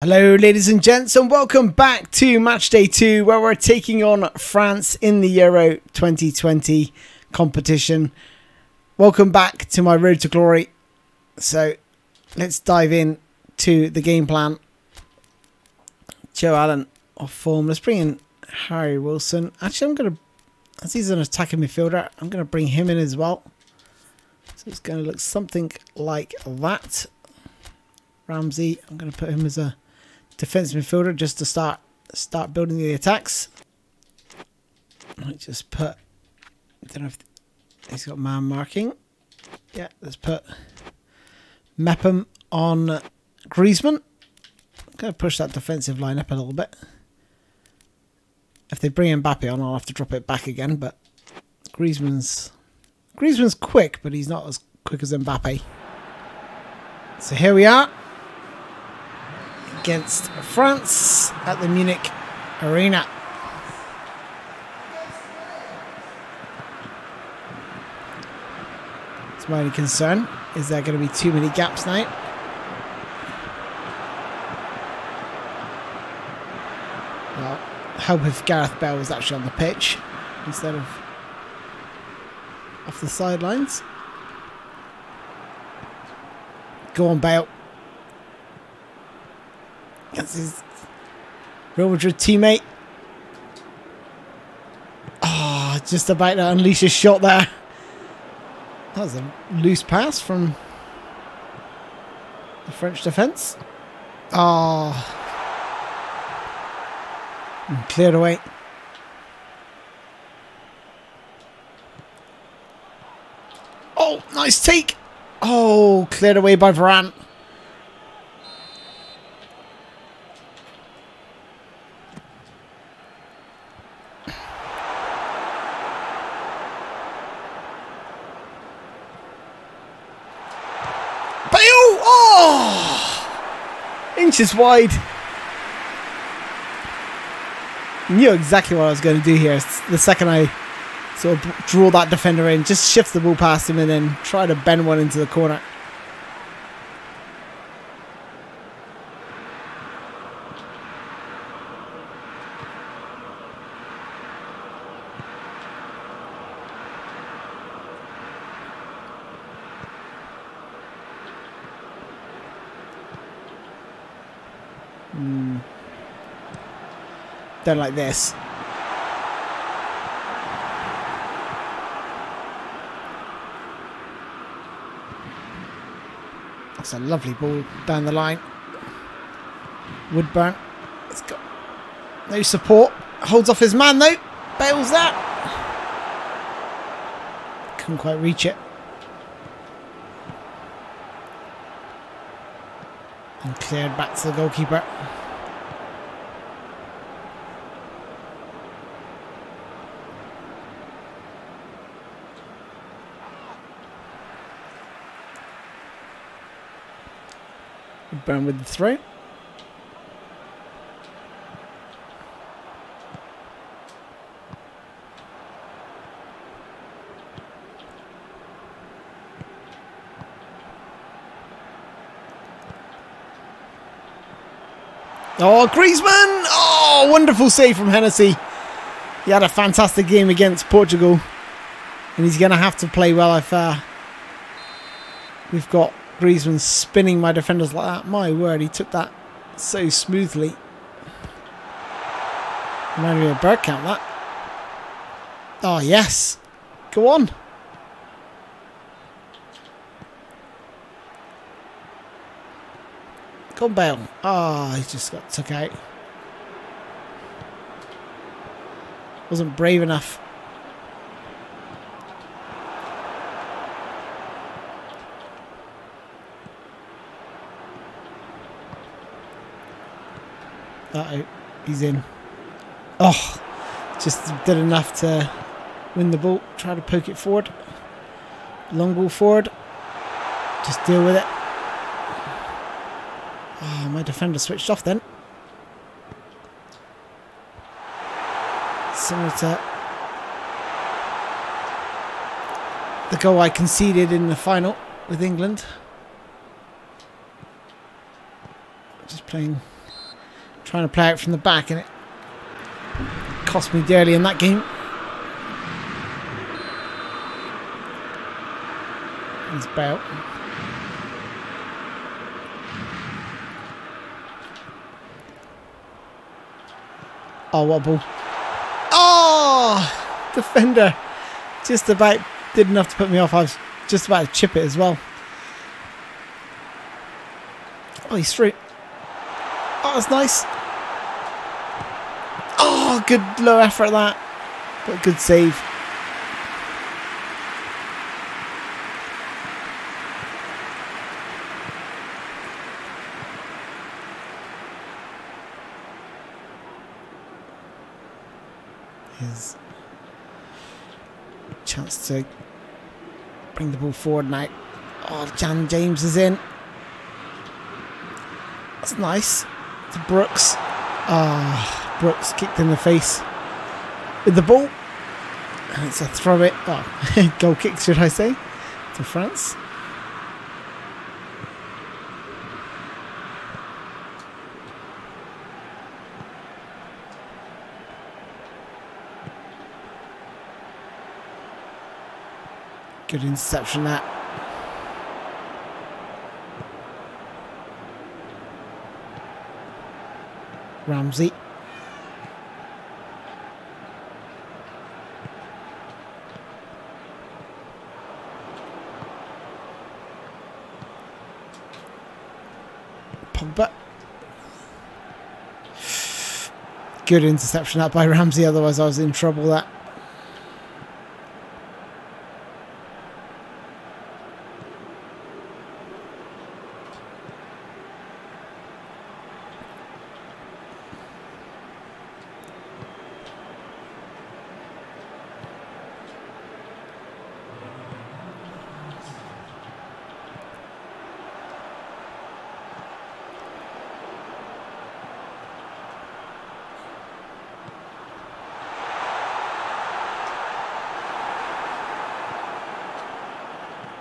Hello, ladies and gents, and welcome back to Match Day 2, where we're taking on France in the Euro 2020 competition. Welcome back to my Road to Glory. So, let's dive in to the game plan. Joe Allen off form. Let's bring in Harry Wilson. Actually, I'm going to, as he's an attacking midfielder, I'm going to bring him in as well. So, it's going to look something like that. Ramsey, I'm going to put him as a defensive midfielder just to start start building the attacks. I just put. I don't know if he's got man marking. Yeah, let's put Mepham on Griezmann. I'm going to push that defensive line up a little bit. If they bring Mbappe on, I'll have to drop it back again. But Griezmann's Griezmann's quick, but he's not as quick as Mbappe. So here we are against France at the Munich Arena. It's my only concern. Is there going to be too many gaps now? Well, help if Gareth Bale was actually on the pitch instead of off the sidelines. Go on, Bale. That's his Real Madrid teammate. Ah, oh, just about to unleash a shot there. That was a loose pass from the French defence. Oh. Cleared away. Oh, nice take. Oh, cleared away by Varane. Oh, inches wide. Knew exactly what I was going to do here. The second I sort of draw that defender in, just shift the ball past him and then try to bend one into the corner. Mm. Don't like this. That's a lovely ball down the line. Woodburn. It's got no support. Holds off his man though. Bails that. Couldn't quite reach it. And cleared back to the goalkeeper. Burn with the throw. Oh, Griezmann! Oh, wonderful save from Hennessy. He had a fantastic game against Portugal. And he's going to have to play well if uh, we've got Griezmann spinning my defenders like that. My word, he took that so smoothly. Reminded me of Bergkamp, that. Oh, yes. Go on. On, Bale. Oh, he just got took out. Wasn't brave enough. Uh oh, he's in. Oh, just did enough to win the ball. Try to poke it forward. Long ball forward. Just deal with it. Oh, my defender switched off then. Similar to the goal I conceded in the final with England. Just playing Trying to play out from the back and it cost me dearly in that game. He's about. Oh, what ball. Oh! Defender. Just about did enough to put me off. I was just about to chip it as well. Oh, he's through. Oh, that's nice. Oh, good low effort that. But good save. His chance to bring the ball forward now. Oh, Dan James is in. That's nice. To Brooks. Ah, oh, Brooks kicked in the face with the ball. And it's a throw it. Oh, goal kick, should I say, to France. Good interception that. Ramsey. Pogba. Good interception that by Ramsey, otherwise I was in trouble that.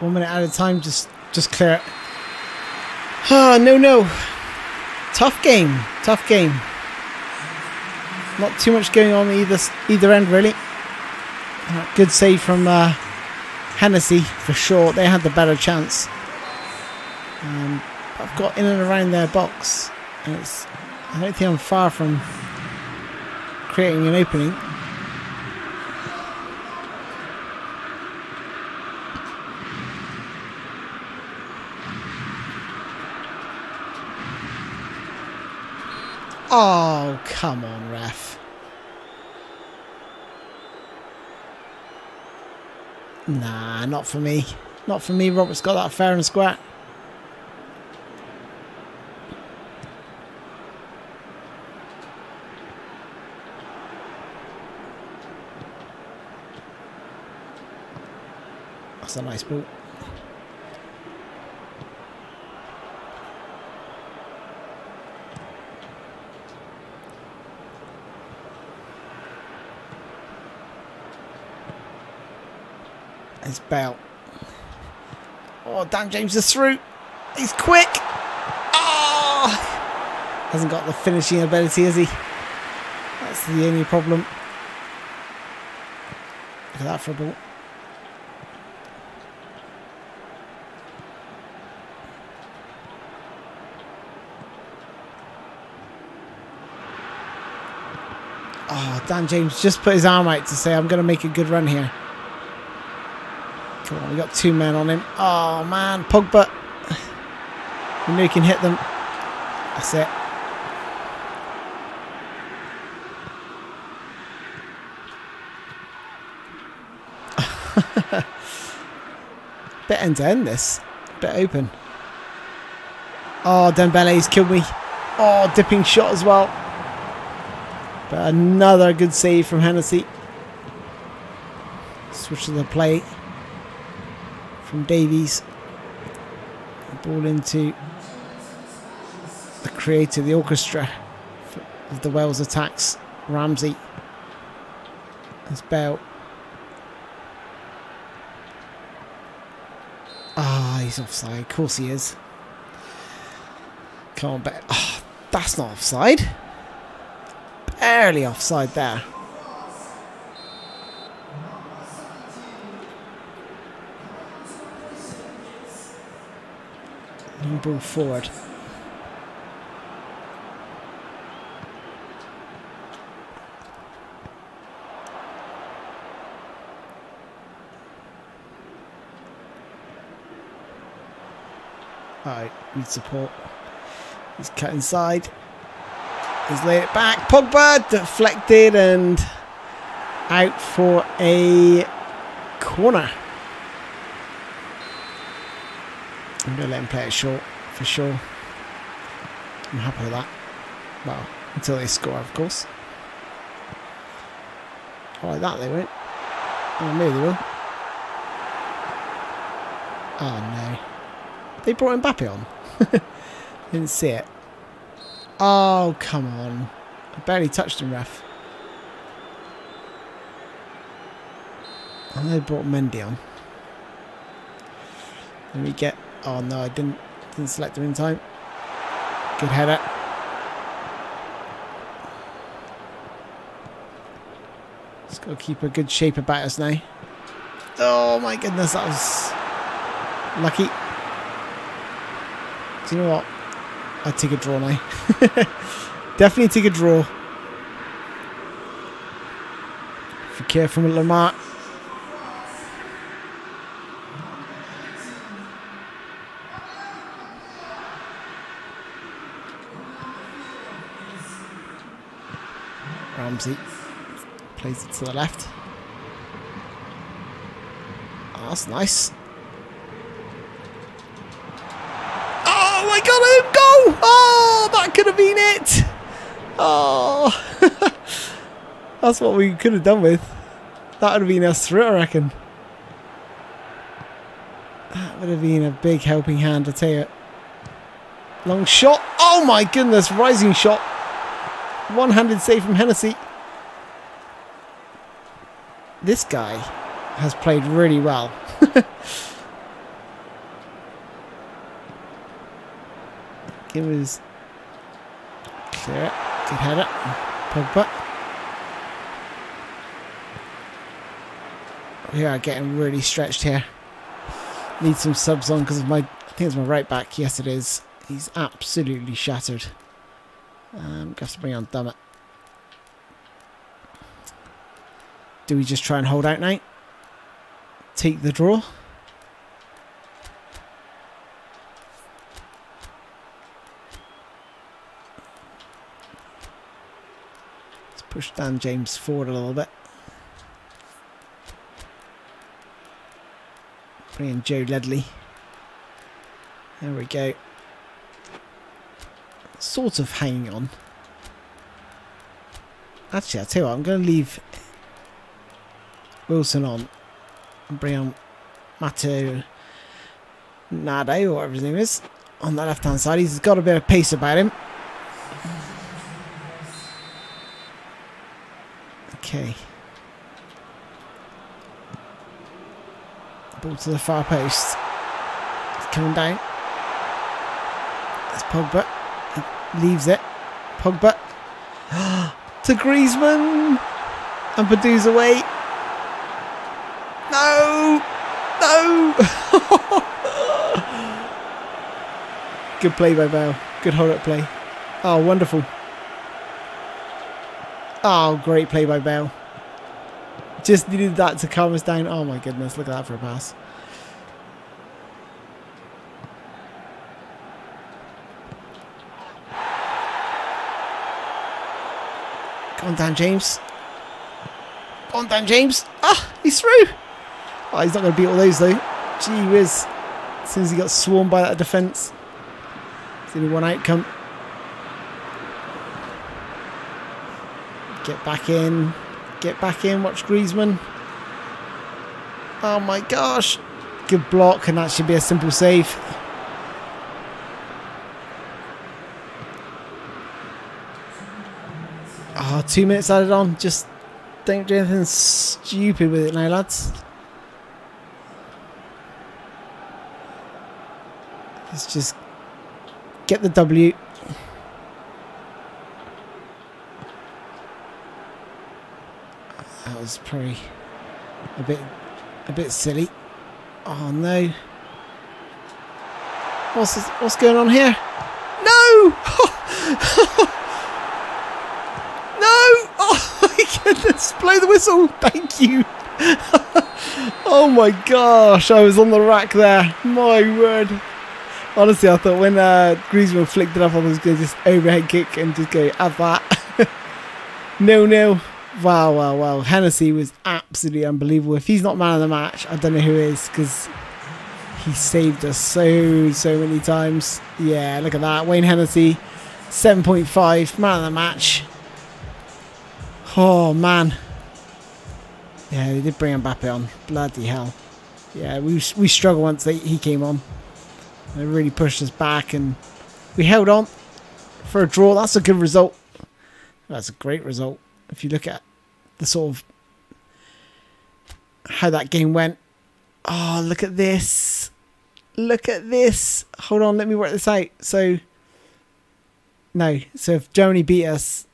One minute at a time, just just clear it. Ah, no, no. Tough game. Tough game. Not too much going on either either end, really. Uh, good save from uh, Hennessy for sure. They had the better chance. Um, I've got in and around their box. And it's, I don't think I'm far from creating an opening. Oh, come on, ref. Nah, not for me. Not for me. Robert's got that fair and square. That's a nice ball. Bale. Oh, Dan James is through. He's quick. Oh! Hasn't got the finishing ability, has he? That's the only problem. Look at that for a ball. Oh, Dan James just put his arm out to say, I'm going to make a good run here. Come on, we got two men on him. Oh man, Pogba. You know he can hit them. That's it. Bit end to end this. Bit open. Oh, Dembele's killed me. Oh, dipping shot as well. But another good save from Hennessy. Switch to the play from Davies. Ball into the creator, the orchestra of the Wales attacks. Ramsey. As Bale. Ah, he's offside. Of course he is. Come on, Bale. Oh, that's not offside. barely offside there. Ball forward. Alright, need support. He's cut inside. He's laid it back. Pogba deflected and out for a corner. I'm going to let him play it short for sure. I'm happy with that. Well, until they score, of course. Oh, like that they won't. Oh, maybe they will. Oh, no. They brought Mbappe on. Didn't see it. Oh, come on. I barely touched him, ref. And they brought Mendy on. Let me get... Oh, no, I didn't, didn't select him in time. Good header. Just got to keep a good shape about us now. Oh, my goodness, that was lucky. Do you know what? I'd take a draw now. Definitely take a draw. Fekir from Lemar. Ramsey plays it to the left. Oh, that's nice. Oh, I got! Go! Oh, that could have been it! Oh! That's what we could have done with. That would have been us through, I reckon. That would have been a big helping hand, I tell you. Long shot. Oh my goodness, rising shot. One-handed save from Hennessy. This guy has played really well. Give his clear it. Good header. Pogba. We are getting really stretched here. Need some subs on because of my. I think it's my right back. Yes, it is. He's absolutely shattered. Um, have to bring on Dummett. Do we just try and hold out now? Take the draw? Let's push Dan James forward a little bit. Bring in Joe Ledley. There we go. Sort of hanging on. Actually, I'll tell you what, I'm going to leave Wilson on and bring on Matteo Nade, or whatever his name is, on the left hand side. He's got a bit of pace about him. Okay. Ball to the far post. It's coming down. It's Pogba. He leaves it. Pogba. to Griezmann. And Padu's away. No! No! Good play by Bale. Good hold up play. Oh, wonderful. Oh, great play by Bale. Just needed that to calm us down. Oh my goodness, look at that for a pass. Come on, Dan James. Come on, Dan James. Ah, he's through. Oh, he's not going to beat all those though. Gee whiz. As soon as he got swarmed by that defence. Only one outcome. Get back in. Get back in. Watch Griezmann. Oh my gosh. Good block and that should be a simple save. Oh, two minutes added on. Just don't do anything stupid with it now, lads. Let's just get the W. That was probably a bit a bit silly. Oh no. What's this, what's going on here? No! no! Oh my goodness! Blow the whistle! Thank you! oh my gosh! I was on the rack there. My word. Honestly, I thought when uh, Griezmann flicked it up, I was going to just overhead kick and just go, have that. no, no. Wow, wow, wow. Hennessy was absolutely unbelievable. If he's not man of the match, I don't know who is because he saved us so, so many times. Yeah, look at that. Wayne Hennessy, 7.5, man of the match. Oh, man. Yeah, they did bring Mbappe on. Bloody hell. Yeah, we, we struggled once he came on. They really pushed us back and we held on for a draw. That's a good result. That's a great result if you look at the sort of how that game went. Oh, look at this. Look at this. Hold on, let me work this out. So, no. So if Germany beat us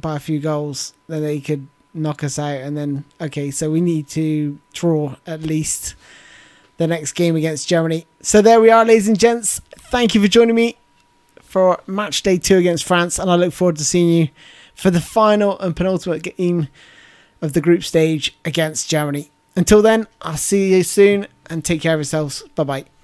by a few goals, then they could knock us out. And then, okay, so we need to draw at least the next game against Germany. So there we are, ladies and gents. Thank you for joining me for match day two against France. And I look forward to seeing you for the final and penultimate game of the group stage against Germany. Until then, I'll see you soon and take care of yourselves. Bye bye.